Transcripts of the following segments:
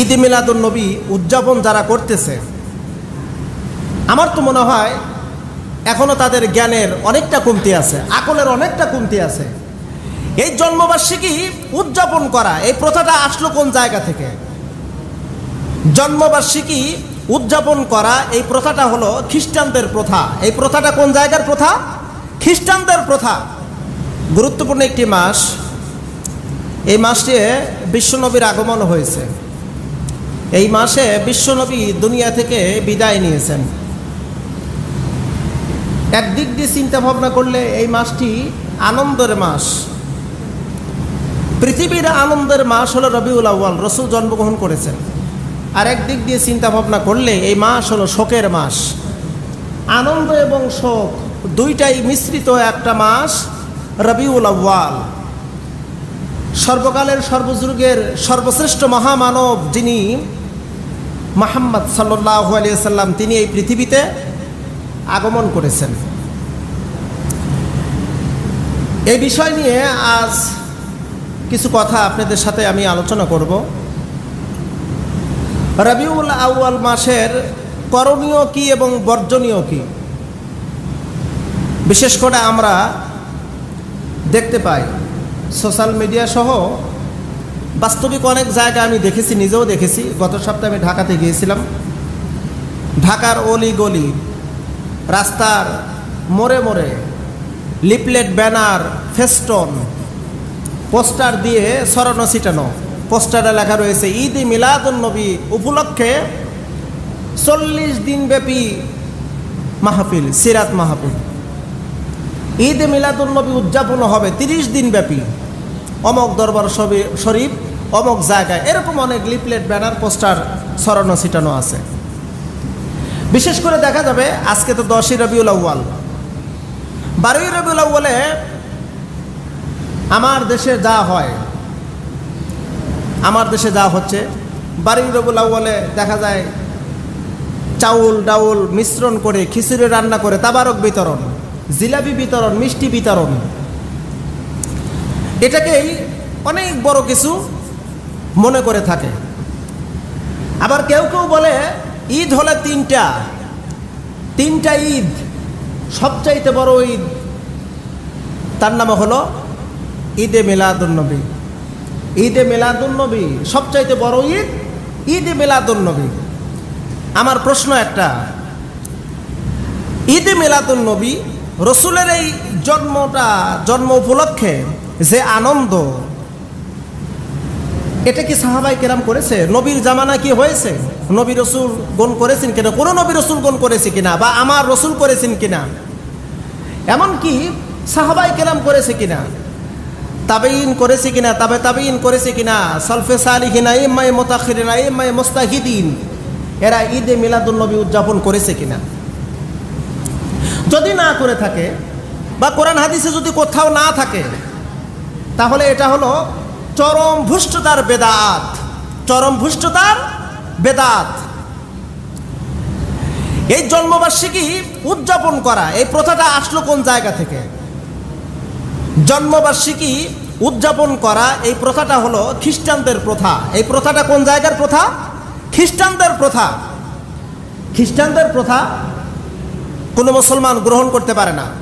ঈদ মিলাদুল নবী উদযাপন যারা করতেছে, আমার তো মনে হয় এখনও তাদের জ্ঞানের অনেকটা কমতি আছে, আকলের অনেকটা কমতি আছে। এই জন্মবার্ষিকী উদযাপন করা, এই প্রথাটা আসলো কোন জায়গা থেকে? জন্মবার্ষিকী উদযাপন করা, এই প্রথাটা হলো খ্রিস্টানদের প্রথা। এই প্রথাটা কোন জায়গার প্রথা? খ্রিস্টানদের প্রথা। গুরুত্বপূর্ণ একটি মাস। এই মাসে বিশ্বনবীর আগমন হয়েছে। এই মাসে বিশ্বনবী দুনিয়া থেকে বিদায় নিয়েছেন। একদিক দিয়ে চিন্তা ভাবনা করলে এই মাসটি আনন্দের মাস। পৃথিবীর আনন্দের মাস হলো রবিউল আউ্বাল রসুল জন্মগ্রহণ করেছেন। আর একদিক দিয়ে চিন্তা ভাবনা করলে এই মাস হলো শোকের মাস। আনন্দ এবং শোক দুইটাই মিশ্রিত একটা মাস, রবিউল আউ্বাল সর্বকালের সর্বযুগের সর্বশ্রেষ্ঠ মহামানব যিনি মাহাম্মদ সাল্লাহ আলিয়া সাল্লাম তিনি এই পৃথিবীতে আগমন করেছেন। এই বিষয় নিয়ে আজ কিছু কথা আপনাদের সাথে আমি আলোচনা করব। রবিউল আউয়াল মাসের করণীয় কি এবং বর্জনীয় কি? বিশেষ করে আমরা দেখতে পাই, সোশ্যাল মিডিয়া সহ বাস্তবিক অনেক জায়গা আমি দেখেছি, নিজেও দেখেছি। গত সপ্তাহে আমি ঢাকাতে গিয়েছিলাম। ঢাকার অলি গলি, রাস্তার মোড়ে মোড়ে লিপলেট ব্যানার, ফেস্টন, পোস্টার দিয়ে সরানো ছিটানো। পোস্টারে লেখা রয়েছে ঈদ মিলাদুলনবী উপলক্ষে চল্লিশ দিনব্যাপী মাহফিল, সিরাত মাহফিল। ঈদ মিলাদুলনবী উদযাপন হবে তিরিশ দিনব্যাপী। অমক দরবার শরীফ অমক জায়গায়। এরকম অনেক লিপলেট ব্যানার, পোস্টার, ছড়ানো, ছিটানো আছে। বিশেষ করে দেখা যাবে, আজকে তো দশই রবিউল আউ্য়াল। বারোই রবিউল আউ্য়ালে আমার দেশে যা হয়, আমার দেশে যা হচ্ছে, বারোই রবিউল আউ্য়ালে দেখা যায়, চাউল, ডাউল মিশ্রণ করে, খিচুড়ি রান্না করে, তাবারক বিতরণ, জিলাপি বিতরণ, মিষ্টি বিতরণ। এটাকেই অনেক বড় কিছু মনে করে থাকে। আবার কেউ কেউ বলে, ঈদ হলে তিনটা। তিনটা ঈদ, সবচাইতে বড় ঈদ। তার নাম হলো ঈদে মিলাদুলনবী ঈদে মিলাদুলনবী সবচাইতে বড় ঈদ, ঈদে মিলাদুলনবী আমার প্রশ্ন একটা, ঈদে মিলাদুলনবী রসুলের এই জন্মটা, জন্ম উপলক্ষে যে আনন্দ এটা কি সাহাবাই কেরাম করেছে? নবীর জামানা কি হয়েছে? নবী রসুল গণ করেছেন কিনা? কোনো নবী রসুল গণ করেছে কিনা? বা আমার রসুল করেছেন কিনা? এমনকি সাহাবাই কেরাম করেছে কিনা? তাবেইন করেছে কিনা? তাবে তাবেইন করেছে কিনা? সলফে সালিহিনা ইম্মাই মোতাখিনা ইম্মাই মোস্তাহিদিন। এরা ঈদে মিলাদুল নবী উদযাপন করেছে কিনা? যদি না করে থাকে বা কোরআন হাদিসে যদি কোথাও না থাকে, তাহলে এটা হলো চরম ভুষ্টতার বেদাত। চরম ভুষ্টতার বেদাত। এই জন্মবার্ষিকী উদযাপন করা, এই প্রথাটা আসলো কোন জায়গা থেকে? জন্মবার্ষিকী উদযাপন করা, এই প্রথাটা হলো খ্রিস্টানদের প্রথা। এই প্রথাটা কোন জায়গার প্রথা? খ্রিস্টানদের প্রথা। খ্রিস্টানদের প্রথা কোনো মুসলমান গ্রহণ করতে পারে না।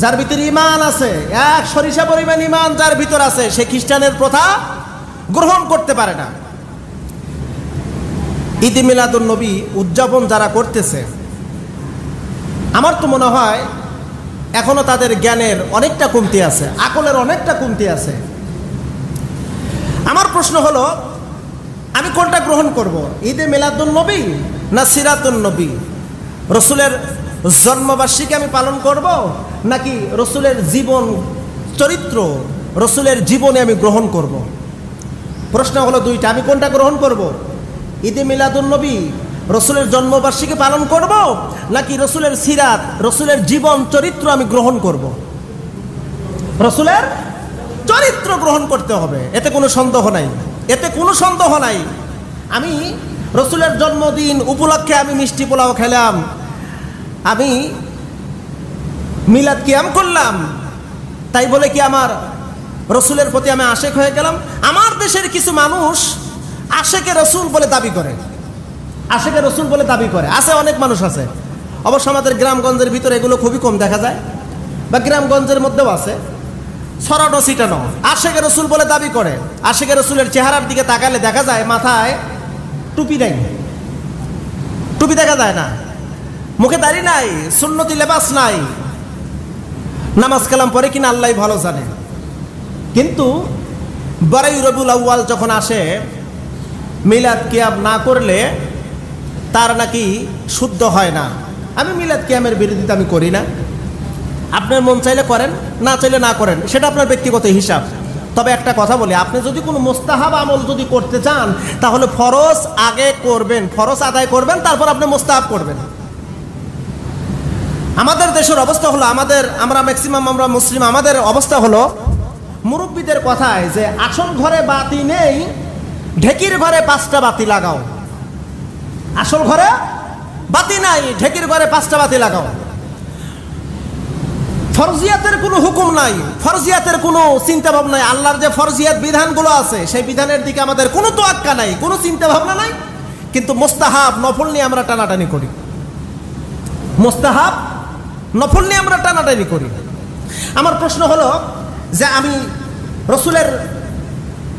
যার ভিতরে ইমান আছে, এক সরিষা পরিমাণ ইমান যার ভিতর আছে, সে খ্রিস্টানের প্রথা গ্রহণ করতে পারে না। ঈদ মিলাদুল নবী উদযাপন যারা করতেছে, আমার তো মনে হয় এখনও তাদের জ্ঞানের অনেকটা কমতি আছে, আকলের অনেকটা কমতি আছে। আমার প্রশ্ন হলো, আমি কোনটা গ্রহণ করব, ঈদে মিলাদুল নবী না সিরাতুল নবী? রসুলের জন্মবার্ষিকী আমি পালন করব? নাকি রসুলের জীবন চরিত্র, রসুলের জীবনে আমি গ্রহণ করব। প্রশ্ন হলো দুইটা। আমি কোনটা গ্রহণ করব। ঈদে মিলাদুলনবী রসুলের জন্মবার্ষিকী পালন করব? নাকি রসুলের সিরাত, রসুলের জীবন চরিত্র আমি গ্রহণ করব। রসুলের চরিত্র গ্রহণ করতে হবে। এতে কোনো সন্দেহ নাই। এতে কোনো সন্দেহ নাই। আমি রসুলের জন্মদিন উপলক্ষে আমি মিষ্টি পোলাও খেলাম। আমি মিলাদ কিয়াম করলাম। তাই বলে কি আমার রসুলের প্রতি আমি আশেক হয়ে গেলাম? আমার দেশের কিছু মানুষ আশেকে রসুল বলে দাবি করে। আশেকে রসুল বলে দাবি করে। আছে অনেক মানুষ আছে। অবশ্য আমাদের গ্রামগঞ্জের ভিতরে এগুলো খুবই কম দেখা যায়, বা গ্রামগঞ্জের মধ্যেও আছে। ছড়ানো, ছিটানো। আশেকে রসুল বলে দাবি করে। আশেকে রসুলের চেহারার দিকে তাকালে দেখা যায় মাথায় টুপি নেই টুপি দেখা যায় না। মুখে দাড়ি নাই, সুন্নতি লেবাস নাই। নামাজ কালাম পরে কিনা আল্লাহ ভালো জানে। কিন্তু বারাই রবুল আউ্য়াল যখন আসে, মিলাদ কিয়াম না করলে তার নাকি শুদ্ধ হয় না। আমি মিলাদ কিয়ামের বিরোধিতা আমি করি না। আপনার মন চাইলে করেন, না চাইলে না করেন, সেটা আপনার ব্যক্তিগত হিসাব। তবে একটা কথা বলি, আপনি যদি কোনো মোস্তাহাব আমল যদি করতে চান, তাহলে ফরজ আগে করবেন, ফরজ আদায় করবেন, তারপর আপনি মোস্তাহাব করবেন। আমাদের দেশের অবস্থা হলো, আমাদের, আমরা ম্যাক্সিমাম আমরা মুসলিম, আমাদের অবস্থা হলো, মুরব্বীদের কথায় যে আসল ঘরে বাতি নেই, ঢেকির ঘরে পাঁচটা বাতি লাগাও। আসল ঘরে বাতি নাই, ঢেকির ঘরে পাঁচটা বাতি লাগাও। ফরজিয়াতের কোনো হুকুম নাই, ফরজিয়াতের কোনো চিন্তা ভাবনা নাই, আল্লাহর যে ফরজিয়াত বিধানগুলো আছে, সেই বিধানের দিকে আমাদের কোনো তো তোয়াক্কা নাই, কোনো চিন্তা ভাবনা নাই, কিন্তু মোস্তাহাব নফল নিয়ে আমরা টানাটানি করি। মোস্তাহাব নফল নিয়ে আমরা টানাটানি করি আমার প্রশ্ন হলো যে আমি রসুলের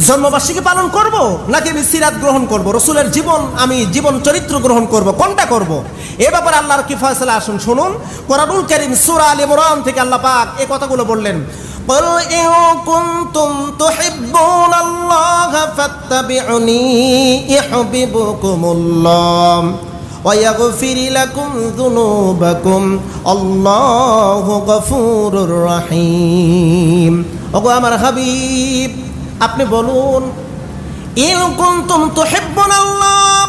জন্মবার্ষিকী পালন করব নাকি আমি সিরাত গ্রহণ করব রসুলের জীবন আমি জীবন চরিত্র গ্রহণ করব কোনটা করব এ ব্যাপারে আল্লাহর কি ফয়সলা আসুন শুনুন কোরআনুল করিম সূরা আল ইমরান থেকে আল্লাহ পাক এই কথাগুলো বললেন قل إن كنتم تحبون الله فاتبعوني يحببكم الله ويغفر لكم ذنوبكم الله غفور رحيم ওগো আমার হাবিব আপনি বলুন ইন কুনতুম তুহিব্বুন আল্লাহ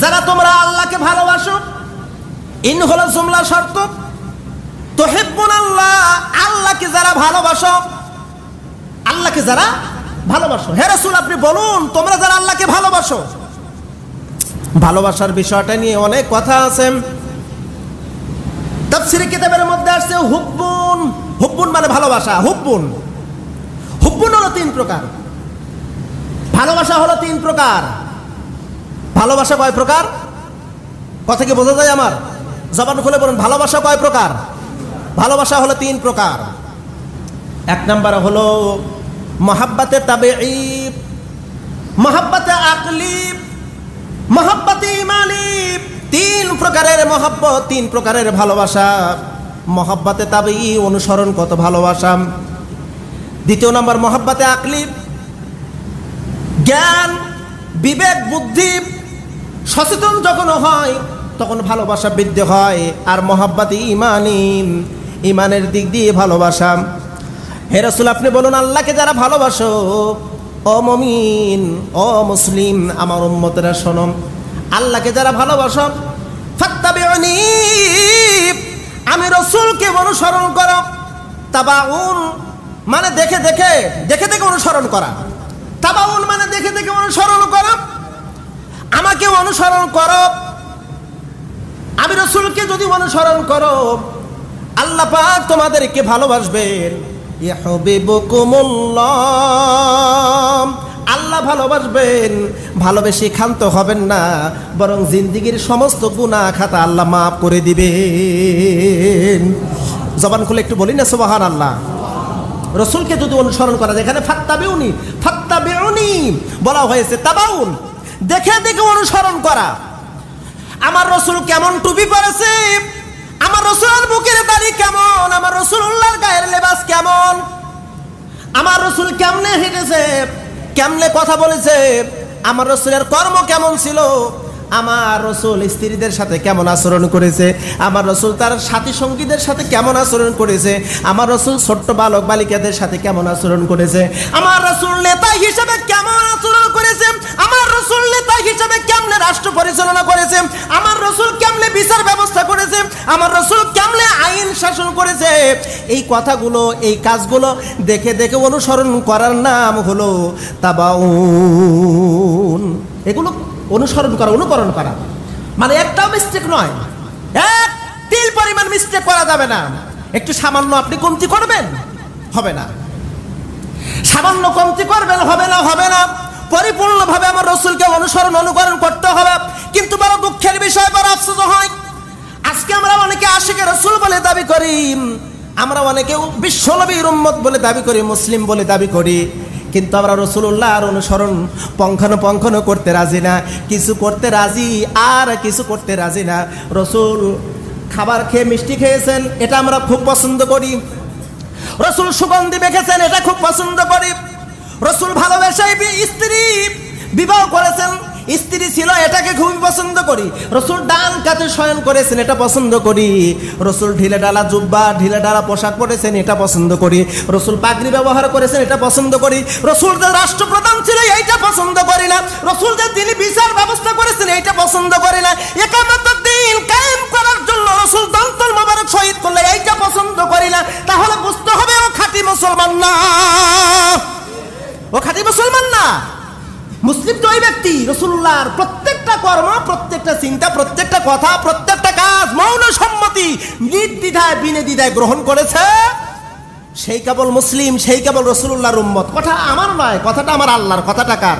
যারা তোমরা আল্লাহকে ভালোবাসো ইন হলো জুমলা শর্ত তুহিব্বুন আল্লাহ আল্লাহকে যারা ভালোবাসো আল্লাহকে যারা ভালোবাসো হে রাসূল আপনি বলুন তোমরা যারা আল্লাহকে ভালোবাসো ভালোবাসার বিষয়টা নিয়ে অনেক কথা আছে। তাফসিরে কিতাবের মধ্যে আসছে হুব্বুন। হুব্বুন মানে ভালোবাসা, হুব্বুন। হুব্বুন হলো তিন প্রকার। ভালোবাসা হলো তিন প্রকার। ভালোবাসা কয় প্রকার? কথা কি বোঝা যায় আমার? জবান খুলে বলুন, ভালোবাসা কয় প্রকার? ভালোবাসা হলো তিন প্রকার। এক নম্বর হলো মহাব্বাতে তাবে মহাব্বাতে আকলিব। প্রকারের মহাব্বত, তিন প্রকারের ভালোবাসা। মহাব্বাতে তাবে অনুসরণ কত ভালোবাসা। দ্বিতীয় নম্বর, মহাব্বাতে আকলিব। জ্ঞান, বিবেক, বুদ্ধি সচেতন যখন হয়, তখন ভালোবাসা বৃদ্ধি হয়। আর মহাব্বাতে ইমানি, ইমানের দিক দিয়ে ভালোবাসা। হে রসুল, আপনি বলুন, আল্লাহকে যারা ভালোবাসো, ও মমিন, ও মুসলিম, আমার উম্মতেরা শোনম আল্লাহকে যারা ভালোবাসো আমি রসুলকে অনুসরণ করো। তাবাউন মানে দেখে দেখে দেখে দেখে অনুসরণ করা। তাবাউন মানে দেখে দেখে অনুসরণ করো। আমাকে অনুসরণ করো। আমি রসুলকে যদি অনুসরণ করো, আল্লাহ পাক তোমাদেরকে ভালোবাসবেন। ইহবিবুকুমুল্লাহ আল্লাহ ভালোবাসবেন, ভালোবেসে ক্ষান্ত হবেন না, বরং জিন্দিগির সমস্ত গুণা খাতা আল্লাহ মাফ করে দিবেন। জবান খুলে একটু বলি না সুবাহান আল্লাহ রসুলকে যদি অনুসরণ করা যায়, এখানে ফাত্তা বেউনি ফাত্তা বেউনি বলা হয়েছে, তাবাউন। দেখে দেখে অনুসরণ করা। আমার রসুল কেমন টুপি পরেছে? আমার রসুলের বুকের দাড়ি কেমন? আমার রসুল্লাহর গায়ের লেবাস কেমন? আমার রসুল কেমনে হেঁটেছে? কেমনে কথা বলেছে? আমার রসুলের কর্ম কেমন ছিল? আমার রসুল স্ত্রীদের সাথে কেমন আচরণ করেছে? আমার রসুল তার সাথী সঙ্গীদের সাথে কেমন আচরণ করেছে? আমার রসুল ছোট্ট বালক বালিকাদের সাথে কেমন আচরণ করেছে? আমার রসুল নেতা হিসেবে কেমন আচরণ করেছে? আমার রসুল নেতা হিসেবে কেমনে রাষ্ট্র পরিচালনা করেছে? এই কথাগুলো, এই কাজগুলো দেখে দেখে অনুসরণ করার নাম হলো তাবাউন। এগুলো অনুসরণ করা, অনুকরণ করা। মানে একটাও মিস্টেক নয়। এক তিল পরিমাণ মিস্টেক করা যাবে না। একটু সামান্য আপনি কমতি করবেন, হবে না। সামান্য কমতি করবেন, হবে না হবে না। পরিপূর্ণভাবে আমার রসুলকে অনুসরণ, অনুকরণ করতে হবে। কিন্তু বড় দুঃখের বিষয়, বড় আফসোস হয়। আজকে আমরা অনেকে আশিকে রসুল বলে দাবি করি। আমরা অনেকেও বিশ্বনবীর উম্মত বলে দাবি করি, মুসলিম বলে দাবি করি। কিন্তু আমরা রসুল্লাহর অনুসরণ পঙ্খানো পঙ্খানো করতে রাজি না। কিছু করতে রাজি আর কিছু করতে রাজি না। রসুল খাবার খেয়ে মিষ্টি খেয়েছেন, এটা আমরা খুব পছন্দ করি। রসুল সুগন্ধি মেখেছেন, এটা খুব পছন্দ করি। রসুল ভালোবেসে স্ত্রী বিবাহ করেছেন স্ত্রী ছিল, এটাকে খুবই পছন্দ করি। রসুল ডান কাতে শয়ন করেছেন, এটা পছন্দ করি। রসুল ঢিলে ডালা জুব্বা, ঢিলে ডালা পোশাক পরেছেন, এটা পছন্দ করি। রসুল পাগড়ি ব্যবহার করেছেন, এটা পছন্দ করি। রসুল যে রাষ্ট্রপ্রধান ছিল, এইটা পছন্দ করি না। রসুল যে তিনি বিচার ব্যবস্থা করেছেন, এইটা পছন্দ করি না। একামত দিন কায়েম করার জন্য রসুল দন্তল মোবারক শহীদ করলে এইটা পছন্দ করি না। তাহলে বুঝতে হবে ও খাঁটি মুসলমান না। ও খাঁটি মুসলমান না। মুসলিম তো ওই ব্যক্তি রসুল্লাহর প্রত্যেকটা কর্ম, প্রত্যেকটা চিন্তা, প্রত্যেকটা কথা, প্রত্যেকটা কাজ মৌন সম্মতি, নির্দ্বিধায়, বিনেদ্বিধায় গ্রহণ করেছে। সেই কেবল মুসলিম, সেই কেবল রসুল্লাহর উম্মত। কথা আমার নয়, কথাটা আমার আল্লাহর, কথাটা কার?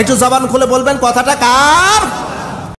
একটু জবান খুলে বলবেন, কথাটা কার?